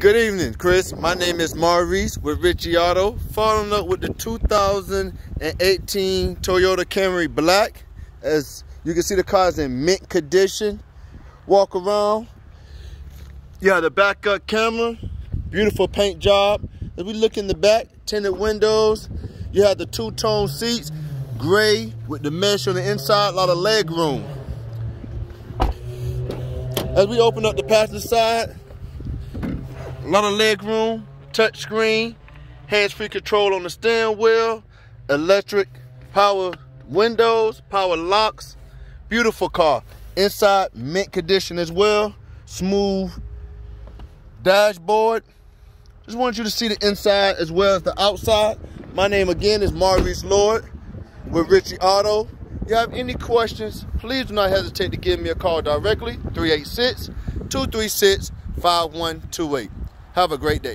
Good evening, Kris. My name is Maurice with Ritchey Auto. Following up with the 2018 Toyota Camry Black. As you can see, the car's in mint condition. Walk around. You have the backup camera. Beautiful paint job. As we look in the back, tinted windows. You have the two-tone seats. Gray with the mesh on the inside. A lot of leg room. As we open up the passenger side, a lot of leg room, touch screen, hands-free control on the steering wheel, electric power windows, power locks. Beautiful car. Inside, mint condition as well. Smooth dashboard. Just want you to see the inside as well as the outside. My name again is Maurice Lord with Ritchey Auto. If you have any questions, please do not hesitate to give me a call directly, 386 236 5128. Have a great day.